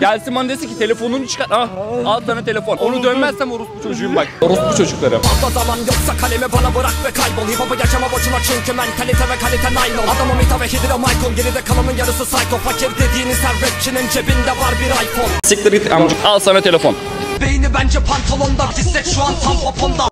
Gelsin bana desin ki telefonunu çıkar. Ah, al sana telefon. Onu dönmezsem orospu çocuğum bak. Orospu çocukları. Fazla zaman yoksa kalemi bana bırak ve kaybol Hip hop'u yaşama boşuna çünkü mentalite ve kalite naylon Adamım Mita ve Hidra Michael Geride kalanın yarısı psycho Fakir dediğiniz her rapçinin cebinde var bir iPhone Siktir git amcık. Al sana telefon. Beyni bence pantolonda Hisset şu an tam poponda